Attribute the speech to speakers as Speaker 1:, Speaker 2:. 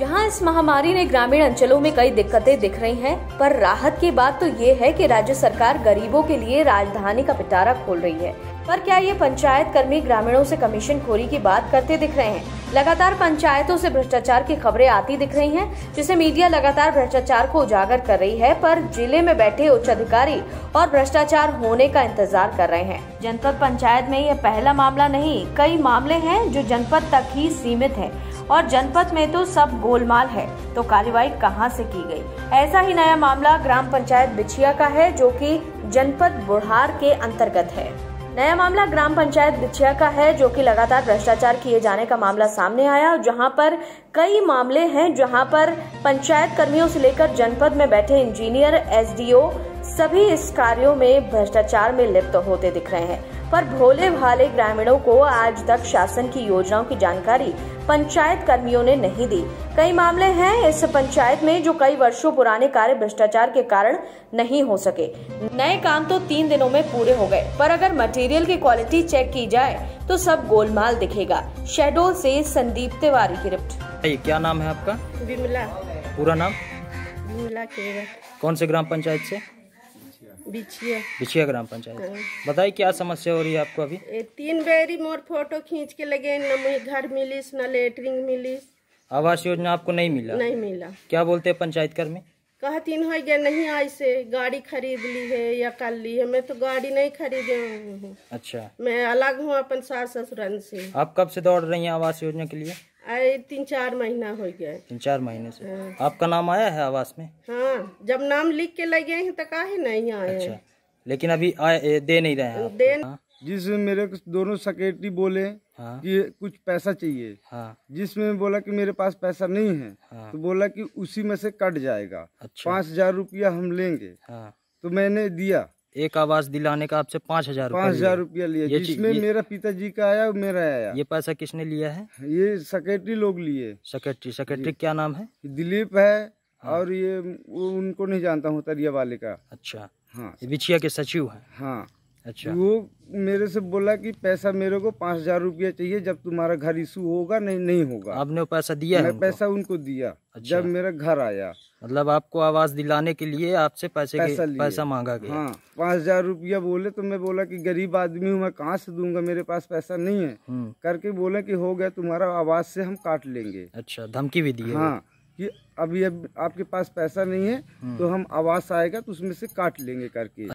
Speaker 1: जहाँ इस महामारी ने ग्रामीण अंचलों में कई दिक्कतें दिख रही हैं, पर राहत की बात तो ये है कि राज्य सरकार गरीबों के लिए राजधानी का पिटारा खोल रही है। पर क्या ये पंचायत कर्मी ग्रामीणों से कमीशन खोरी की बात करते दिख रहे हैं? लगातार पंचायतों से भ्रष्टाचार की खबरें आती दिख रही हैं, जिसे मीडिया लगातार भ्रष्टाचार को उजागर कर रही है पर ज़िले में बैठे उच्च अधिकारी और भ्रष्टाचार होने का इंतज़ार कर रहे हैं। जनपद पंचायत में यह पहला मामला नहीं कई मामले हैं जो जनपद तक ही सीमित है। और जनपद में तो सब गोलमाल है। तो कार्रवाई कहाँ से की गई? ऐसा ही नया मामला ग्राम पंचायत बिछिया का है, जो कि जनपद बुढ़ार के अंतर्गत है। नया मामला ग्राम पंचायत बिछिया का है, जो कि लगातार भ्रष्टाचार किए जाने का मामला सामने आया, जहाँ पर कई मामले हैं, जहाँ पर पंचायत कर्मियों से लेकर जनपद में बैठे इंजीनियर, एसडीओ, सभी इस कार्यों में भ्रष्टाचार में लिप्त होते दिख रहे हैं। पर भोले भाले ग्रामीणों को आज तक शासन की योजनाओं की जानकारी पंचायत कर्मियों ने नहीं दी। कई मामले हैं इस पंचायत में जो कई वर्षों पुराने कार्य भ्रष्टाचार के कारण नहीं हो सके। नए काम तो तीन दिनों में पूरे हो गए पर अगर मटेरियल की क्वालिटी चेक की जाए तो सब गोलमाल दिखेगा। शेडोल से संदीप तिवारी की रिपोर्ट।
Speaker 2: क्या नाम है आपका?
Speaker 3: विमला।
Speaker 2: पूरा नाम?
Speaker 3: विमला
Speaker 2: कौन से ग्राम पंचायत से?
Speaker 3: बिछिया।
Speaker 2: बिछिया ग्राम पंचायत। बताइए क्या समस्या हो रही है आपको अभी?
Speaker 3: ए, तीन बेरी मोर फ़ोटो खींच के लगे न मुझे घर मिलिस न लेटरिंग मिलिस।
Speaker 2: आवास योजना आपको नहीं मिला?
Speaker 3: नहीं मिला।
Speaker 2: क्या बोलते हैं पंचायत कर्मी?
Speaker 3: कहतीन हो गया नहीं आई से गाड़ी खरीद ली है या कर ली है मैं तो गाड़ी नहीं खरीदे हूँ।
Speaker 2: अच्छा।
Speaker 3: मैं अलग हूँ अपन सास ससुरन से।
Speaker 2: आप कब से दौड़ रही हैं आवास योजना के लिए?
Speaker 3: आए तीन चार महीना हो गया।
Speaker 2: तीन चार महीने से।
Speaker 3: हाँ।
Speaker 2: आपका नाम आया है आवास में?
Speaker 3: हाँ जब नाम लिख के लगे हैं तो काहे नहीं आए?
Speaker 2: अच्छा लेकिन अभी आए ए, दे नहीं रहे हैं आप। हाँ।
Speaker 4: जिसमें मेरे दोनों सेक्रेटरी बोले
Speaker 2: हाँ।
Speaker 4: कि कुछ पैसा चाहिए।
Speaker 2: हाँ।
Speaker 4: जिसमें बोला कि मेरे पास पैसा नहीं है
Speaker 2: हाँ।
Speaker 4: तो बोला कि उसी में से कट जाएगा।
Speaker 2: अच्छा।
Speaker 4: पाँच हज़ार रूपया हम लेंगे।
Speaker 2: हाँ।
Speaker 4: तो मैंने दिया।
Speaker 2: एक आवास दिलाने का आपसे पाँच हज़ार
Speaker 4: पाँच हज़ार रूपया लिया। जिसमें
Speaker 2: ये-
Speaker 4: मेरा पिताजी का आया और मेरा आया।
Speaker 2: ये पैसा किसने लिया है?
Speaker 4: ये सेक्रेटरी लोग लिए।
Speaker 2: सेक्रेटरी सेक्रेटरी क्या नाम है?
Speaker 4: दिलीप है
Speaker 2: हाँ।
Speaker 4: और ये उनको नहीं जानता हूँ तरिया वाले का।
Speaker 2: अच्छा।
Speaker 4: हाँ।
Speaker 2: बिछिया के सचिव है?
Speaker 4: हाँ।
Speaker 2: अच्छा।
Speaker 4: वो मेरे से बोला कि पैसा मेरे को पाँच हज़ार रुपया चाहिए जब तुम्हारा घर इशू होगा नहीं नहीं होगा।
Speaker 2: आपने पैसा दिया
Speaker 4: मैं
Speaker 2: उनको?
Speaker 4: पैसा उनको दिया
Speaker 2: अच्छा।
Speaker 4: जब मेरा घर आया।
Speaker 2: मतलब आपको आवाज़ दिलाने के लिए आपसे पैसे
Speaker 4: पैसा
Speaker 2: के पैसा मांगा गया।
Speaker 4: हाँ पाँच हज़ार रुपया बोले तो मैं बोला कि गरीब आदमी हूँ मैं कहाँ से दूँगा मेरे पास पैसा नहीं है।
Speaker 2: हम्म।
Speaker 4: करके बोला कि हो गया तुम्हारा आवाज़ से हम काट लेंगे।
Speaker 2: अच्छा धमकी भी दी
Speaker 4: हाँ। कि अभी अब आपके पास पैसा नहीं है
Speaker 2: हम्म।
Speaker 4: तो हम आवास आएगा तो उसमें से काट लेंगे करके